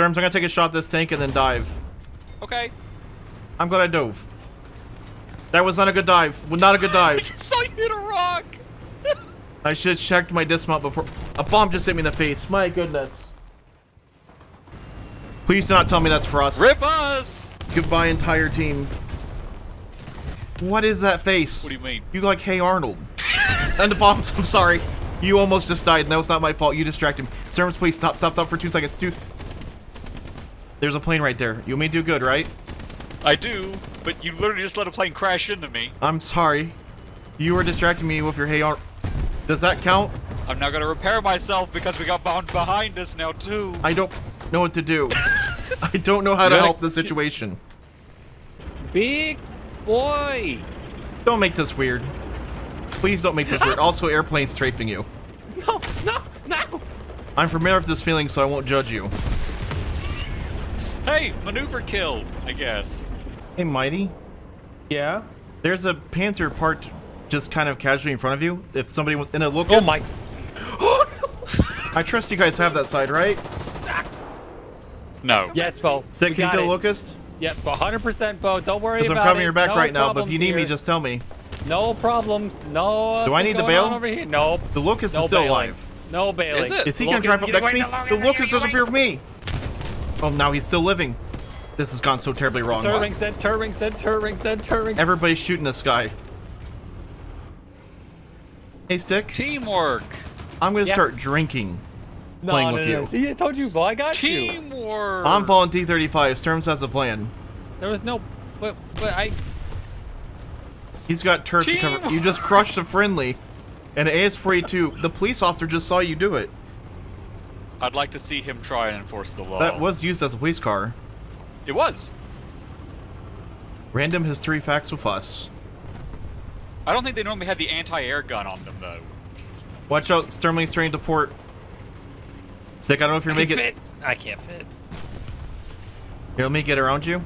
Storms, I'm gonna take a shot at this tank and then dive. Okay. I'm glad I dove. That was not a good dive. Not a good dive. saw you hit a rock. I should have checked my dismount before. A bomb just hit me in the face. My goodness. Please do not tell me that's for us. Rip us. Goodbye, entire team. What is that face? What do you mean? You like Hey Arnold. and the bombs, I'm sorry. You almost just died, and that was not my fault. You distracted me. Servants, please stop, stop, stop for two seconds. Two. There's a plane right there. You may do good, right? I do, but you literally just let a plane crash into me. I'm sorry. You were distracting me with your Hey Arnold. Does that count? I'm now gonna repair myself because we got bombed behind us now too. I don't know what to do. I don't know how to You're help the situation. Big boy. Don't make this weird. Please don't make this weird. Also, airplanes strafing you. No, no, no. I'm familiar with this feeling, so I won't judge you. Hey, maneuver kill, I guess. Hey, Mighty. Yeah. There's a Panther parked just kind of casually in front of you. If somebody w- in a locust. Oh my. I trust you guys have that side, right? No. Yes, Bo. Stick, we can you got kill a locust? Yep, 100% Bo. Don't worry Because about I'm covering your back no right now, but if you need me, just tell me. No problems. No. Uh, Do I need the bail? on Over here. Nope. The locust No is still bailing. alive. No bailing. Is it? Is he gonna drive up next to me? The away, locust away, doesn't away. appear me. Oh, now he's still living. This has gone so terribly wrong. Turring said, Turring said, Turring said, Turring said. Everybody's shooting this guy. Hey, Stick. Teamwork. I'm gonna Yeah. start drinking. no, playing no, with no, you. See, I told you, Bo. I got you. Teamwork. I'm following T35. Sturms has a plan. There was no. But, but I. He's got turrets to cover. You just crushed a friendly. And AS-42, the police officer just saw you do it. I'd like to see him try and enforce the law. That was used as a police car. It was. Random history facts with us. I don't think they normally had the anti-air gun on them though. Watch out, Sturmling's turning to port. Stick, I don't know if you're making it. fit. I can't fit. Here, let me get around you.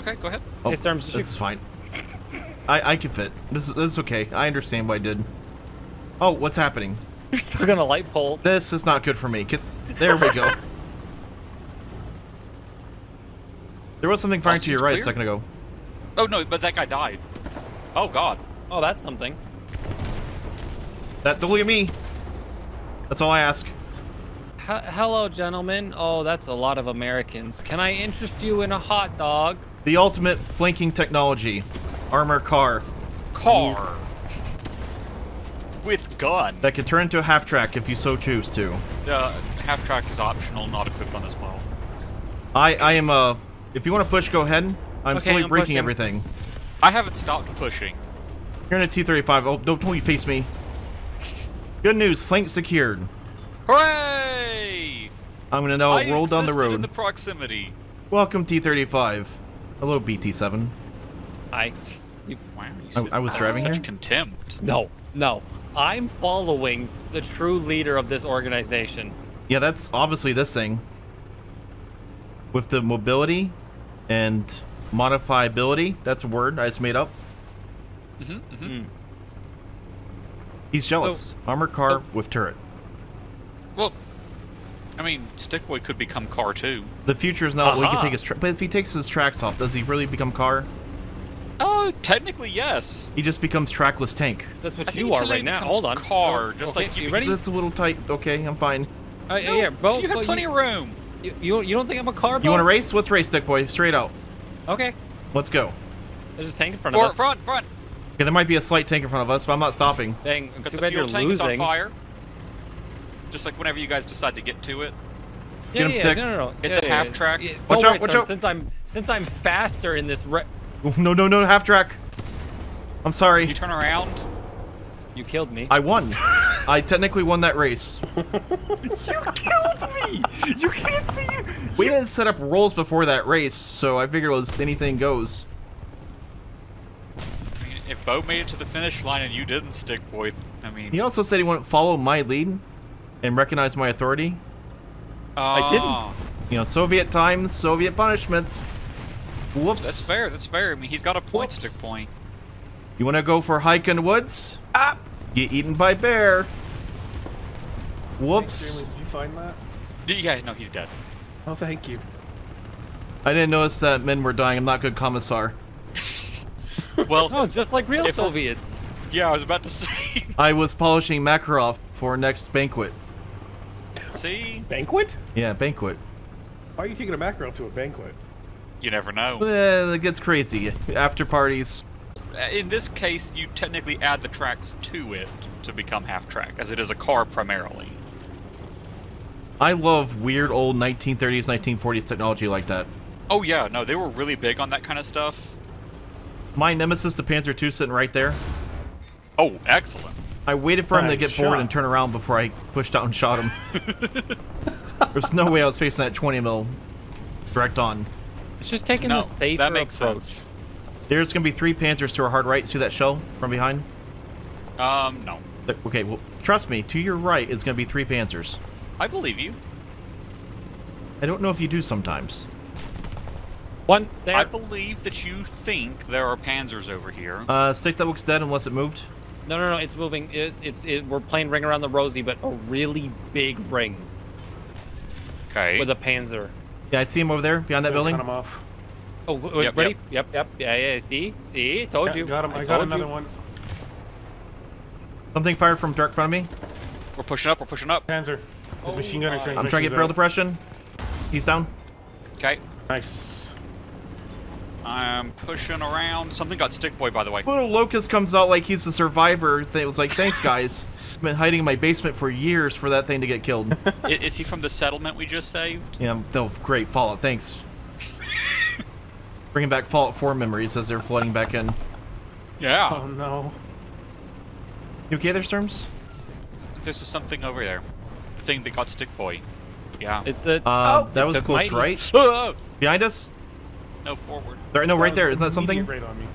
Okay, go ahead. Oh, Hey, Storms, just this is fine. I I can fit. This is this is okay. I understand what I did. Oh, what's happening? You're stuck on a light pole. This is not good for me. Get, there we go. There was something firing to your seems right a second ago. Oh no, but that guy died. Oh god. Oh, that's something. That don't look at me. That's all I ask. H- hello, gentlemen. Oh, that's a lot of Americans. Can I interest you in a hot dog? The ultimate flanking technology, armor car Car. With gun. that can turn into a half track if you so choose to. Uh, half track is optional, not equipped on this model. I I am uh if you want to push, go ahead. I'm Okay, slowly I'm breaking pushing. everything. I haven't stopped pushing. You're in a T-35. Oh, don't, don't you face me. Good news, flank secured. Hooray! I'm gonna now I roll down the existed road. in the proximity. Welcome T-35. Hello BT-7. I. You, Wow, you I- I was that with driving such here? contempt. no, no. I'm following the true leader of this organization. Yeah, that's obviously this thing. With the mobility and modifiability, that's a word I just made up. hmm hmm Mm. He's jealous. Armor car Oh. with turret. Well, I mean, Stickboy could become car too. The future is not what he can take his tra- but if he takes his tracks off, does he really become car? Technically yes. He just becomes trackless tank. That's what I you are right now. Hold on. car, Oh, just okay, like you you ready? That's a little tight. Okay, I'm fine. Uh, yeah, Bo. you have plenty you, of room. You, you, you don't think I'm a car? You want to race? Let's race, Stick Boy. Straight out. Okay. Let's go. There's a tank in front of us. front, front. Okay, there might be a slight tank in front of us, but I'm not stopping. Dang, Got too the bad fuel you're tank is on fire. Just like whenever you guys decide to get to it. Yeah, Get him yeah, stick. no, no, no. It's Yeah, a yeah, half track. Yeah, Watch out, worry, watch son, out. Since I'm since I'm faster in this, re- No, no, no, half track. I'm sorry. You turn around. you killed me. I won. I technically won that race. you killed me. You can't see you. We didn't set up rules before that race, so I figured it was anything goes. I mean, if Bo made it to the finish line and you didn't, stick, boy, I mean, He also said he wouldn't follow my lead and recognize my authority. Oh. I didn't. You know, Soviet times, Soviet punishments. Whoops. That's fair. That's fair. I mean, he's got a point, Whoops. point. You want to go for a hike in the woods? Ah. Get eaten by bear. Whoops. Did you find that? Yeah, no, he's dead. Oh, thank you. I didn't notice that men were dying. I'm not good commissar. Well, Oh, just like real If we're- Soviets. yeah, I was about to say. I was polishing Makarov for next banquet. See, Banquet? Yeah, banquet. Why are you taking a mackerel to a banquet? You never know. Eh, it gets crazy. After parties. Uh, In this case, you technically add the tracks to it to become half track, as it is a car primarily. I love weird old 1930s, 1940s technology like that. Oh yeah, no, they were really big on that kind of stuff. My nemesis, the Panzer II, sitting right there. Oh, excellent. I waited for him to get forward shot. and turn around before I pushed out and shot him. There's no way I was facing that 20 mil direct on. It's just taking No, the safer that makes approach. sense. There's gonna be three Panzers to our hard right. See that shell from behind? Um, no. Okay, well, trust me. To your right is gonna be three Panzers. I believe you. I don't know if you do sometimes. One there. I believe that you think there are panzers over here. Uh, stick that looks dead unless it moved. No, no, no. It's moving. It, it's. It, we're playing ring around the rosy, but a really big ring Okay. with a Panzer. Yeah, I see him over there behind that Cut building. him off. Oh, w- Yep, ready? Yep, yep. Yeah, yeah. See, see. Told Yeah, you. Got him. I, I got another you. one. Something fired from dark front of me. We're pushing up. We're pushing up. Panzer. His Oh machine gunner I'm trying to get barrel depression. He's down. Okay. Nice. I'm pushing around. Something got stick boy, by the way. Little Locust comes out like he's the survivor. It was like, thanks guys. I've been hiding in my basement for years for that thing to get killed. I- Is he from the settlement we just saved? yeah, oh, great Fallout. Thanks. Bringing back Fallout 4 memories as they're flooding back in. Yeah. Oh no. You okay there, Sturms? There's something over there. The thing that got stick boy. Yeah. It's a. Uh, oh, that was it's close, mighty- right? Oh, Behind us? no, forward. There, no, right That there. was Isn't that something? immediate Right on me.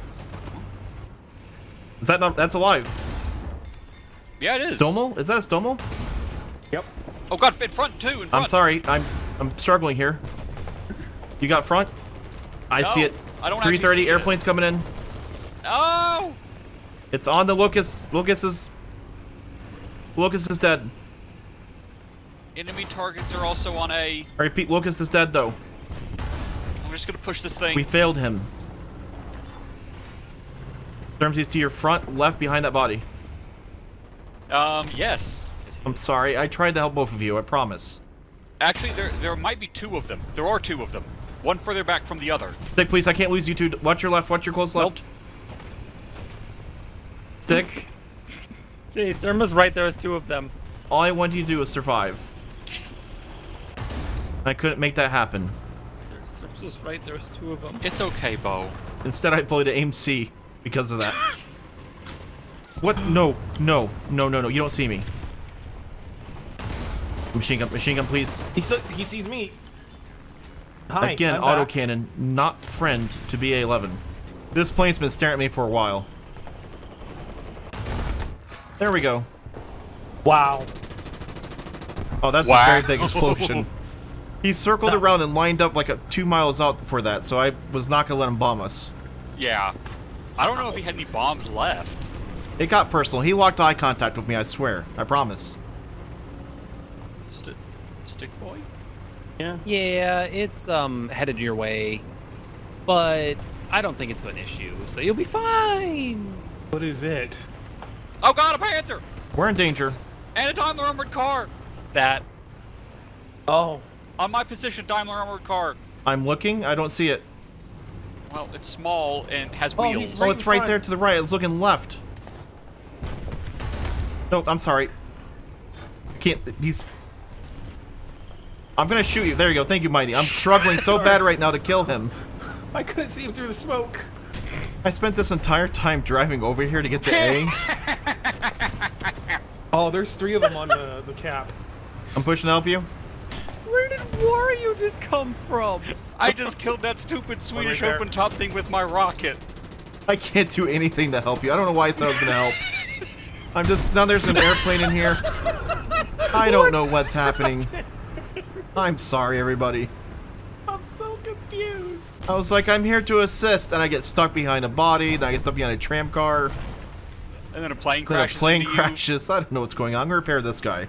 Is that not? That's alive. Yeah, it is. Stomo? Is that a Stomo? Yep. Oh god, in front too. In front. I'm sorry. I'm I'm struggling here. You got front? I see it. I don't 330 see it. airplanes coming in. Oh! It's on the Locust. Locust is. Locust is dead. Enemy targets are also on A. I repeat, Locust is dead though. I'm just gonna push this thing. We failed him. Storms, he's to your front, left, behind that body. Um, yes. Yes, I'm sorry. I tried to help both of you. I promise. Actually, there there might be two of them. There are two of them. One further back from the other. Stick, please. I can't lose you two. Watch your left. Watch your close left. Stick. Hey, Irma's right. There's two of them. All I want you to do is survive. I couldn't make that happen. There's just right. There's two of them. It's okay, Bo. Instead, I played to aim C because of that. what? No, no, no, no, no. You don't see me. Machine gun, machine gun, please. He so, he sees me. Hi. Again, I'm back. autocannon, not friend to BA-11. This plane's been staring at me for a while. There we go. Wow. Oh, that's Wow. a very big explosion. He circled around and lined up like a two miles out for that, so I was not gonna let him bomb us. Yeah. I don't know if he had any bombs left. It got personal. He locked eye contact with me, I swear. I promise. St- stick boy? Yeah. Yeah, it's um headed your way, but I don't think it's an issue. So you'll be fine. What is it? Oh god, a Panzer! We're in danger. And a the armored car! That Oh. On my position, Daimler armored car. I'm looking. I don't see it. Well, it's small and has Oh, he's wheels. Oh, it's right front. there to the right. It's looking left. No, I'm sorry. I can't. He's. I'm gonna shoot you. There you go. Thank you, Mighty. I'm struggling so bad right now to kill him. I couldn't see him through the smoke. I spent this entire time driving over here to get to A. Oh, there's three of them on the, the cap. I'm pushing to help you. Where did Wario just come from? I just killed that stupid Swedish there. open top thing with my rocket. I can't do anything to help you. I don't know why I said I was gonna help. I'm just now. There's an airplane in here. I don't know what's happening. I'm sorry, everybody. I'm so confused. I was like, I'm here to assist, and I get stuck behind a body. Then I get stuck behind a tram car. And then a plane Then a plane into you. crashes. I don't know what's going on. I'm gonna repair this guy.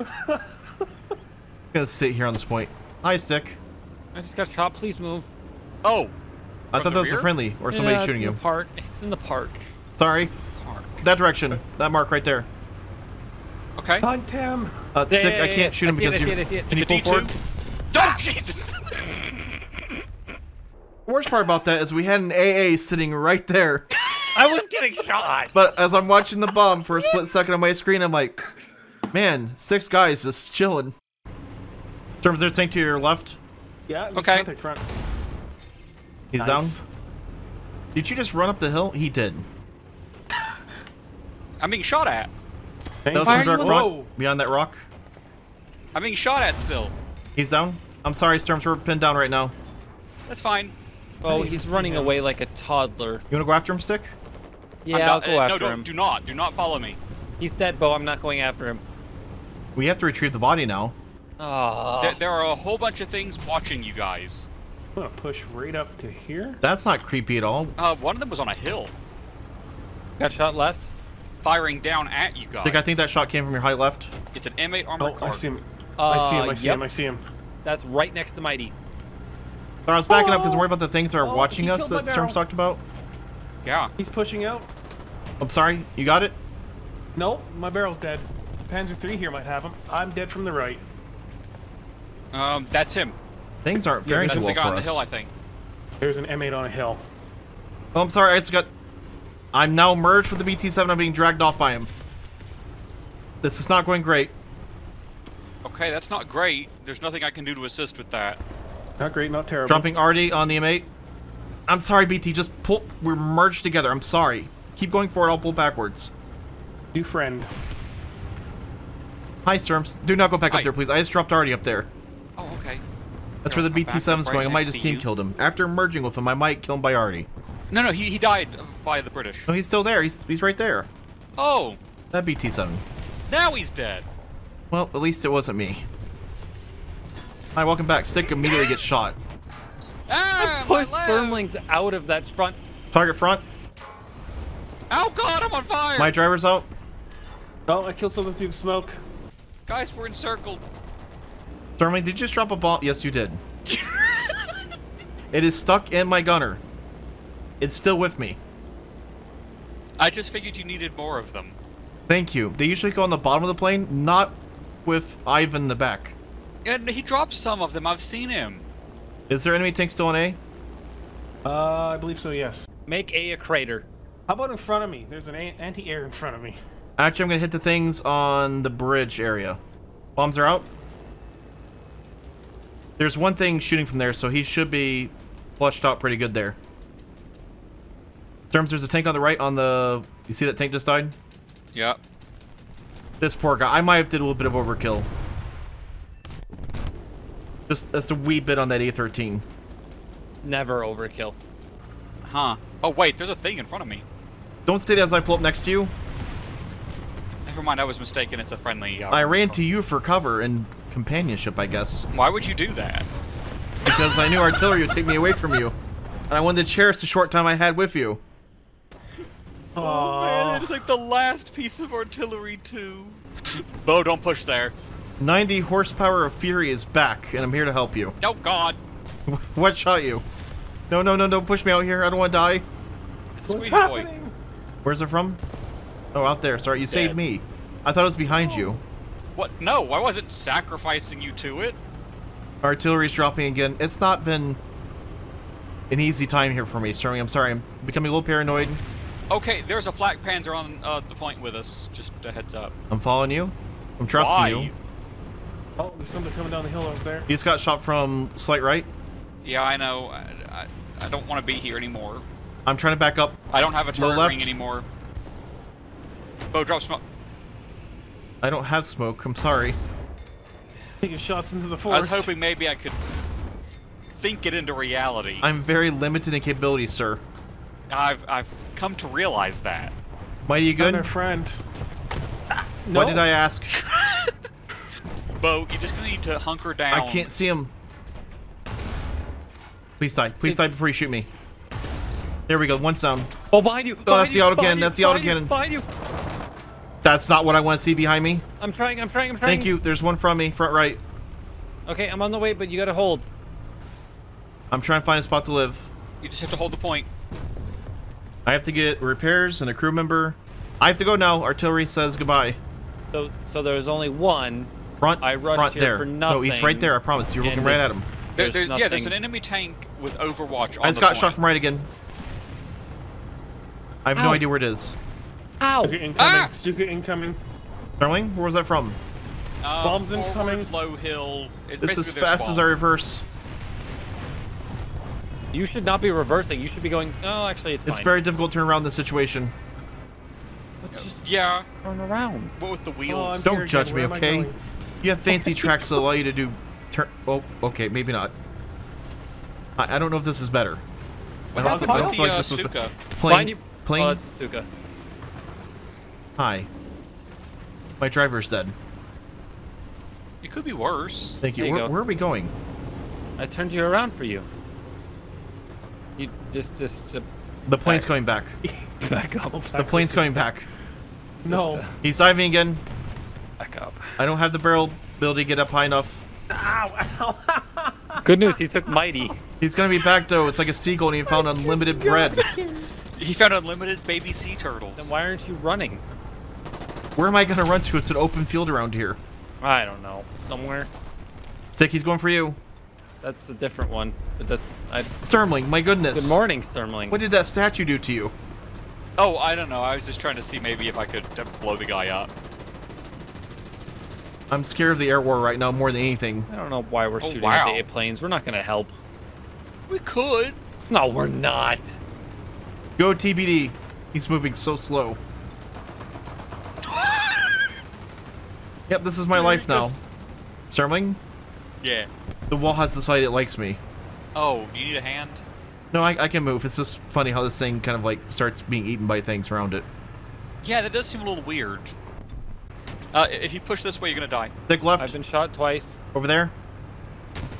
gonna sit here on this point. Hi, Stick. I just got shot. Please move. Oh, I thought the that was a friendly or somebody yeah, shooting it's in you. The park. It's in the park. Sorry. park. That direction. That mark right there. Okay. Hunt him. Uh, Yeah, Stick, yeah, I can't shoot I him it, because I see you. it, I see it. Can you It's a pull D2? forward? Oh, Jesus! The worst part about that is we had an AA sitting right there. I was getting shot. But as I'm watching the bomb for a split second on my screen, I'm like, man, six guys just chilling. Terms, there's tank to your left. Yeah. Okay. front. He's Nice. down. Did you just run up the hill? He did. I'm being shot at. That was from are dark front, Whoa. beyond that rock. I'm being shot at still. He's down. I'm sorry, Storms, we're pinned down right now. That's fine. Oh, didn't he's running him. away like a toddler. You wanna go after him, Stick? Yeah, I'm I'll go uh, after no, don't, him. do not. Do not follow me. He's dead, Bo. I'm not going after him. We have to retrieve the body now. Oh. There, there are a whole bunch of things watching you guys. I'm gonna push right up to here. That's not creepy at all. Uh, one of them was on a hill, Got shot left. firing down at you guys. Stick, I think that shot came from your high left. It's an M8 armored Oh, car. I see him. I see him. I Uh, see yep. him. I see him. That's right next to Mighty. Sorry, I was backing up because I'm worried about the things that are Oh, watching us that my Storms talked about. Yeah. He's pushing out. I'm sorry, you got it? Nope, my barrel's dead. Panzer 3 here might have him. I'm dead from the right. Um, that's him. Things aren't faring That's too the well guy on the hill, I think. There's an M8 on a hill. Oh, I'm sorry, I just got... I'm now merged with the BT-7. I'm being dragged off by him. This is not going great. Okay, that's not great. There's nothing I can do to assist with that. Not great, not terrible. Dropping Artie on the M8. I'm sorry, BT. Just pull... We're merged together. I'm sorry. Keep going forward. I'll pull backwards. New friend. Hi, Storms. Do not go back Hi. up there, please. I just dropped Artie up there. Okay. That's where the I'll come back BT-7's up right going. I might next just team killed him. After merging with him, I might kill him by Artie. No, no, he, he died by the British. No, he's still there. He's, he's right there. Oh, That BT-7. now he's dead. Well, at least it wasn't me. Hi, welcome back. Stick immediately gets shot. Ah, Push my leg. Sturmlings out of that front. Target front. Oh God, I'm on fire! My driver's out. Oh, I killed something through the smoke. Guys, we're encircled. Stormy, did you just drop a bomb? Yes, you did. It is stuck in my gunner. It's still with me. I just figured you needed more of them. Thank you. They usually go on the bottom of the plane, not with Ivan in the back. And he dropped some of them. I've seen him. Is there enemy tank still on A? Uh, I believe so, yes. Make A a crater. How about in front of me? There's an anti-air in front of me. Actually, I'm gonna hit the things on the bridge area. Bombs are out. There's one thing shooting from there, so he should be flushed out pretty good there. Terms, there's a tank on the right on the... You see that tank just died? Yep. This poor guy. I might have did a little bit of overkill. Just that's a wee bit on that A13. Never overkill. Huh. Oh wait, there's a thing in front of me. Don't say that as I pull up next to you. Never mind, I was mistaken. It's a friendly. Uh, I ran to you for cover and companionship, I guess. Why would you do that? Because I knew artillery would take me away from you. And I wanted to cherish the short time I had with you. Oh man, it's like the last piece of artillery too. Bo, don't push there. 90 horsepower of fury is back, and I'm here to help you. Oh God, What shot you? No, no, no, don't push me out here. I don't want to die. it's What's Squeeze Boy. happening? Where's it from? Oh, out there. Sorry, you saved me. I thought it was behind you. What? No, I wasn't sacrificing you to it. Artillery's dropping again. It's not been an easy time here for me, Sterling. I'm sorry. I'm becoming a little paranoid. Okay, there's a flak panzer on uh, the point with us. Just a heads up. I'm following you. I'm trusting Why? you. Oh, there's somebody coming down the hill over there. He just got shot from slight right. Yeah, I know. I, I, I don't want to be here anymore. I'm trying to back up. I don't have a Low turret ring anymore. Bo, drop smoke. I don't have smoke. I'm sorry. Taking shots into the forest. I forest. was hoping maybe I could think it into reality. I'm very limited in capabilities, sir. I've I've come to realize that. Mighty, you Found our good? friend. What did I ask? Bo, you're just gonna need to hunker down. I can't see him. Please die. Please die before you shoot me. There we go. One's down. Oh, behind you! Oh, that's the behind you, autocannon, behind you, that's the behind you. Behind you! That's not what I want to see behind me. I'm trying, I'm trying, I'm trying. Thank you. There's one from me. Front right. Okay, I'm on the way, but you gotta hold. I'm trying to find a spot to live. You just have to hold the point. I have to get repairs and a crew member. I have to go now. Artillery says goodbye. So, so there's only one. Front, I rushed front here there. for nothing. No, he's right there. I promise. You're looking right at him. There, There's there's, yeah, there's an enemy tank with Overwatch on I just the got point. shot from right again. I have no idea where it is. Ow! Stuka incoming. Ah! Stuka incoming. Sterling, where was that from? Uh, Bombs incoming. Low hill. It, This is basically their fast as. I reverse. You should not be reversing. You should be going. Oh, actually, it's fine. It's very difficult to turn around this situation. But just Yeah, turn around. what with the Oh, wheels? Don't here judge me, Where am I okay? You have fancy tracks that allow you to do turn. Oh, okay, maybe not. I, I don't know if this is better. I what don't, happened I don't with feel the like uh, this was Stuka? plane. Behind you. Plane. Oh, that's Suka. Hi. My driver's dead. It could be worse. Thank you. You Where, where are we going? I turned you around for you. You just, just uh, The plane's Back. coming back. back up. The plane's coming back. No. Just, uh, He's diving again. back up. I don't have the barrel ability to get up high enough. Ow, ow. Good news. He took mighty. He's gonna be back though. It's like a seagull and he found unlimited bread. He found unlimited baby sea turtles. Then why aren't you running? Where am I gonna run to? It's an open field around here. I don't know. Somewhere. Sick, he's going for you. That's a different one. But that's. I. Sturmling, my goodness. Good morning, Sturmling. What did that statue do to you? Oh, I don't know. I was just trying to see maybe if I could blow the guy up. I'm scared of the air war right now more than anything. I don't know why we're Oh, shooting wow. at the planes. We're not gonna help. We could. No, we're not. Go TBD. He's moving so slow. Yep, this is my life now. Sturmling, Yeah. the wall has decided it likes me. Oh, you need a hand? No, I, I can move. It's just funny how this thing kind of like starts being eaten by things around it. Yeah, that does seem a little weird. Uh, if you push this way, you're gonna die. Thick left, I've been shot twice. over there.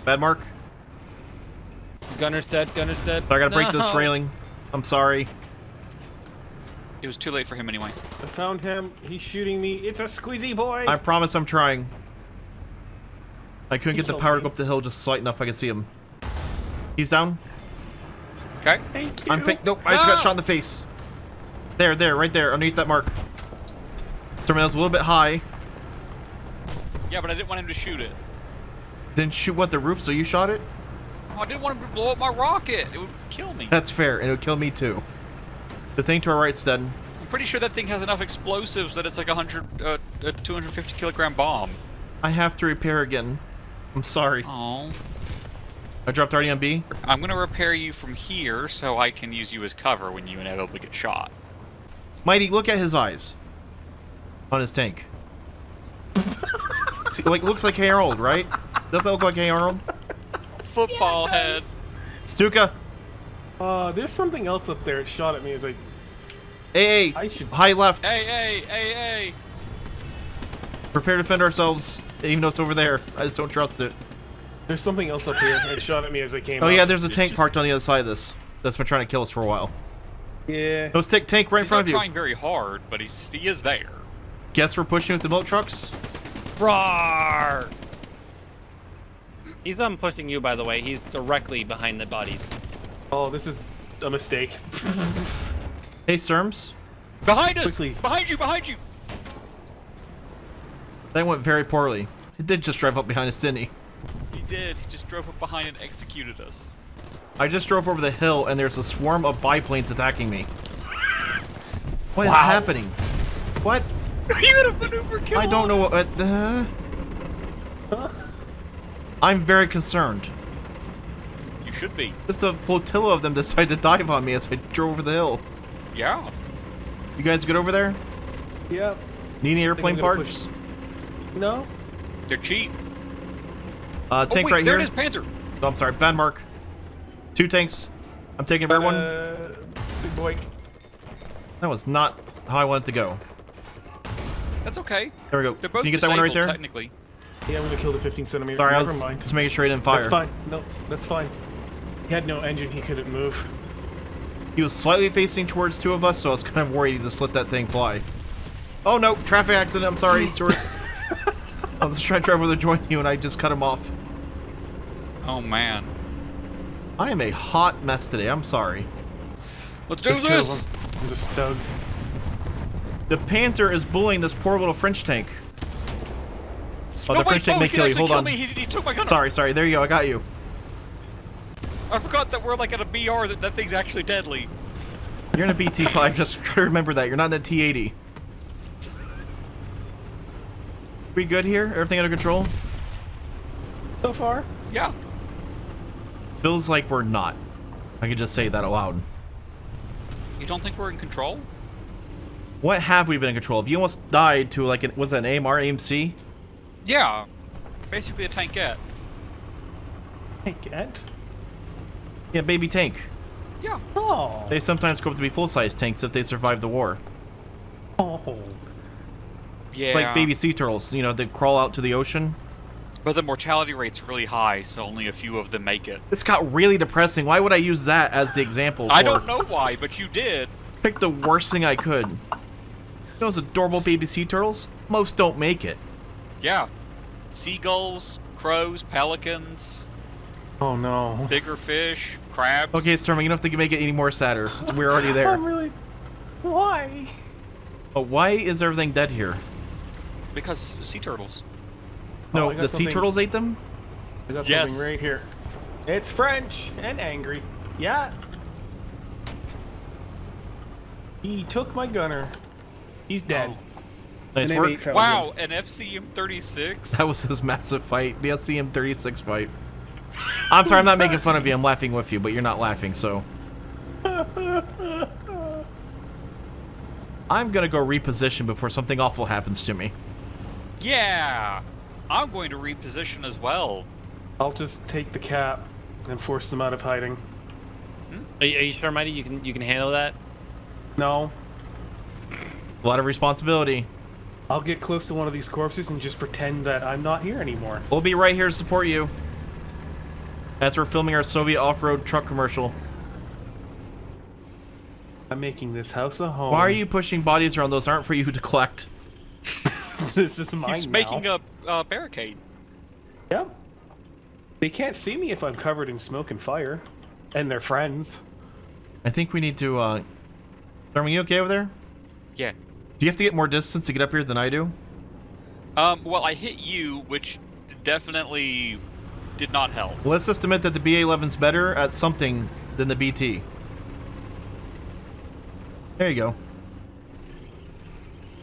Bad mark. Gunner's dead. Gunner's dead. So I gotta break this railing. I'm sorry. It was too late for him anyway. I found him. He's shooting me. It's a squeezy boy. I promise I'm trying. I couldn't get the killed power to go up the hill just slight enough I could see him. He's down. Okay. Thank you. I'm fa- Nope, I just got shot in the face. There, there, right there, underneath that mark. Terminal's a little bit high. Yeah, but I didn't want him to shoot it. Didn't shoot what the roof, so you shot it? Oh, I didn't want him to blow up my rocket. It would kill me. That's fair, and it would kill me too. The thing to our right's dead. I'm pretty sure that thing has enough explosives that it's like a hundred, uh, a 250 kilogram bomb. I have to repair again. I'm sorry. Oh. I dropped already on B. I'm gonna repair you from here so I can use you as cover when you inevitably get shot. Mighty, look at his eyes. On his tank. See, like, looks like Harold, right? Doesn't that look like Harold? Arnold? Football head. Stuka! Uh, there's something else up there. It shot at me as I. Hey, I should- high left. Hey, hey, hey, hey. Prepare to defend ourselves, even though it's over there. I just don't trust it. There's something else up here. It shot at me as I came. Oh up. yeah, there's a tank just- parked on the other side of this. That's been trying to kill us for a while. Yeah. No stick tank right in front not of you. He's trying very hard, but he's he is there. Guess we're pushing with the milk trucks. Roar! He's um pushing you, by the way. He's directly behind the bodies. Oh, this is a mistake. Hey, Sturms. Behind us! Quickly. Behind you! Behind you! That went very poorly. It did just drive up behind us, didn't he? He did. He just drove up behind and executed us. I just drove over the hill and there's a swarm of biplanes attacking me. What is Wow. happening? What? you would have maneuver kill I don't know what. Uh, what the... I'm very concerned. You should be. Just a flotilla of them decided to dive on me as I drove over the hill. Yeah. You guys good over there? Yeah. Need any airplane gonna parts? No. They're cheap. Uh, tank oh, wait, right there here. it is, Panzer. Oh, I'm sorry, bad mark. Two tanks. I'm taking a bear one. Uh, big boy. That was not how I wanted to go. That's okay. There we go. They're both Can you get that one right there? technically. Yeah, I'm gonna kill the 15 centimeter. Sorry, I was mind. just making sure he didn't fire. That's fine. No, that's fine. He had no engine. He couldn't move. He was slightly facing towards two of us, so I was kind of worried he just let that thing fly. Oh no, traffic accident. I'm sorry, Stuart. I was just trying to drive over to join you, and I just cut him off. Oh man. I am a hot mess today. I'm sorry. Let's do There's two this. them. There's a stug. The Panther is bullying this poor little French tank. Oh, No, the French tank oh, may kill you. Hold killed on. Me. He, he took my gun. Sorry, sorry. There you go. I got you. I forgot that we're like at a BR. That that thing's actually deadly. You're in a BT5. Just try to remember that. You're not in a T80. We good here? Everything under control? So far, Yeah. Feels like we're not. I could just say that aloud. You don't think we're in control? What have we been in control of? You almost died to like, an, was that an AMR, AMC? Yeah. Basically a tankette. hey, get. Yeah, baby tank. Yeah. Oh. They sometimes grow up to be full-size tanks if they survive the war. oh. Yeah. Like baby sea turtles, you know, they crawl out to the ocean. But the mortality rate's really high, so only a few of them make it. This got really depressing. Why would I use that as the example? I don't know why, but you did. Pick the worst thing I could. Those adorable baby sea turtles, most don't make it. Yeah. Seagulls, crows, pelicans, Oh no. bigger fish, crabs. Okay, Stormy, you don't have to make it any more sadder. We're already there. I'm really. Why? But why is everything dead here? Because sea turtles. No, Oh, I got the sea turtles ate them? I got Yes. something right here. It's French and angry. Yeah. He took my gunner. He's dead. Oh. Nice An work. M8 found him. Wow, an FCM-36? That was his massive fight, the FCM-36 fight. I'm sorry, I'm not making fun of you. I'm laughing with you, but you're not laughing, so. I'm gonna go reposition before something awful happens to me. Yeah! I'm going to reposition as well. I'll just take the cap and force them out of hiding. Hmm? Are you, are you sure, Mighty? You can you can handle that? No. A lot of responsibility. I'll get close to one of these corpses and just pretend that I'm not here anymore. We'll be right here to support you. As we're filming our Soviet off-road truck commercial. I'm making this house a home. Why are you pushing bodies around? Those aren't for you to collect. this is mine He's now. making a uh, barricade. Yeah. They can't see me if I'm covered in smoke and fire. And they're friends. I think we need to, uh... Are you okay over there? Yeah. Do you have to get more distance to get up here than I do? Um, well, I hit you, which definitely did not help. Let's just admit that the BA-11's better at something than the BT. There you go.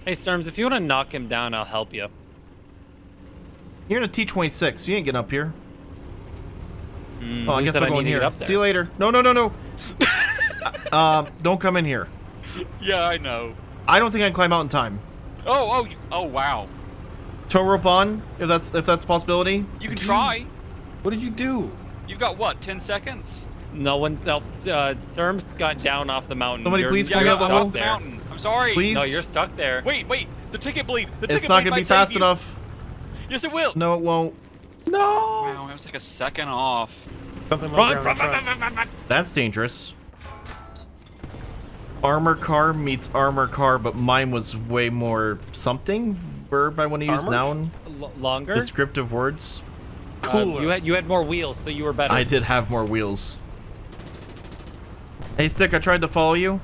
Hey, Storms, if you want to knock him down, I'll help you. You're in a T-26. You ain't getting up here. Mm, Oh, I guess I'm going need here. get up there? See you later. No, no, no, no. um, don't come in here. Yeah, I know. I don't think I can climb out in time. Oh, oh, oh, wow. Tow rope on, if that's if that's a possibility. You can try. What did you do? You've got what, 10 seconds? No one. No, uh, Serms got down off the mountain. Somebody You're- please Yeah, I me up the off hole. the there. mountain. I'm sorry. Please? No, you're stuck there. Wait, wait. The ticket bleed. The ticket It's not gonna be fast enough. Yes, it will. No, it won't. No! Wow, it was like a second off. Something Run, like run, that run, run, run, run. That's dangerous. Armor car meets armor car, but mine was way more something. Verb I want to use Armored? noun. L- longer. Descriptive words. Uh, Cooler. you had you had more wheels, so you were better. I did have more wheels. Hey, Stick, I tried to follow you.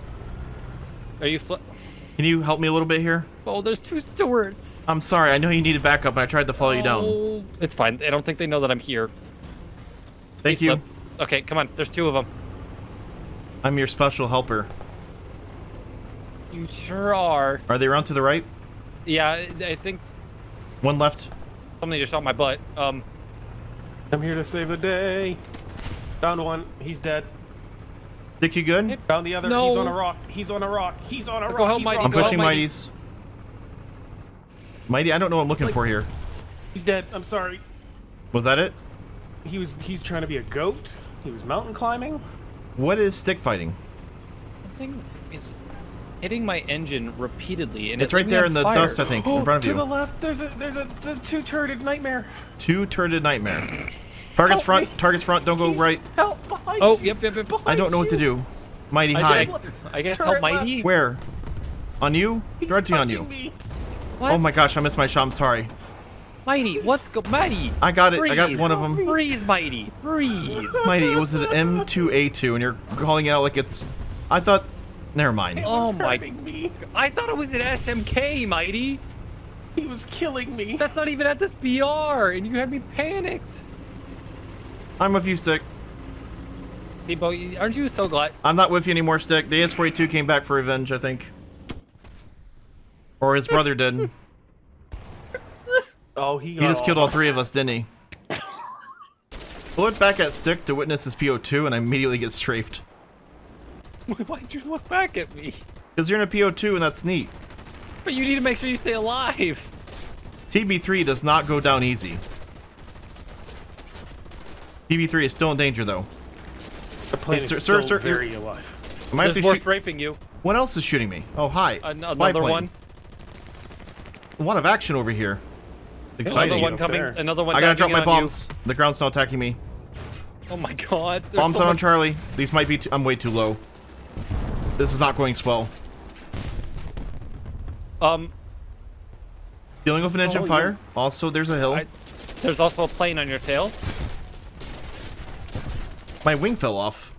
Are you? Can you help me a little bit here? oh, there's two Stuarts. I'm sorry, I know you needed backup, but I tried to follow you down. Oh, It's fine. I don't think they know that I'm here. Thank Please you. Okay, come on. There's two of them. I'm your special helper. You sure are. Are they around to the right? Yeah, I I think One left. somebody just shot my butt. Um, I'm here to save the day. Found one. He's dead. Stick, you good? Found the other. No. He's on a rock. He's on a rock. He's on a rock. Go rock. help Mighty, I'm go pushing Mighty. Mighty's. Mighty, I don't know what I'm looking for here. He's dead. I'm sorry. Was that it? He was. He's trying to be a goat. He was mountain climbing. What is stick fighting? something is hitting my engine repeatedly, and It's it right there in the fire. dust, I think, in oh, front of you. to the left. There's a. There's a. The two-turded nightmare. Two turded nightmare. Target's Help front. me. Target's front. Don't go He's- right. Help! Behind Oh, you. yep, yep, yep. I don't know what to do. Mighty, I, hi. I, I guess Turret help Mighty. left. Where? On you? He's Directly on you. touching me. Oh my gosh, I missed my shot. I'm sorry. Mighty, what's go? Mighty. I got it. I got one of them. Breathe, Mighty. Breathe. Mighty, it was an M2A2, and you're calling it out like it's. I thought. Never mind. Oh my! me. I thought it was an SMK, Mighty. He was killing me. That's not even at this BR, and you had me panicked. I'm with you, Stick. Debo, you- aren't you so glad? I'm not with you anymore, Stick. The AS42 came back for revenge, I think. Or his brother did. Oh, he. He just killed all three of us, didn't he? I look back at Stick to witness his PO2, and I immediately get strafed. Why'd you look back at me? Because you're in a PO2, and that's neat. But you need to make sure you stay alive. TB3 does not go down easy. TB3 is still in danger, though. The plane Hey, is sir- still sir, sir, very alive. I might have There's more strafing you. What else is shooting me? Oh, hi. An- Biplane. another one. A lot of action over here. Exciting. Another one coming. there. Another one. I gotta drop my in on you. bombs. The ground's not attacking me. Oh my god. there's Bombs so out on much- Charlie. These might be. Too, I'm way too low. This is not going swell. Um, Dealing with an So engine you- fire. Also, there's a hill. I, there's also a plane on your tail. My wing fell off.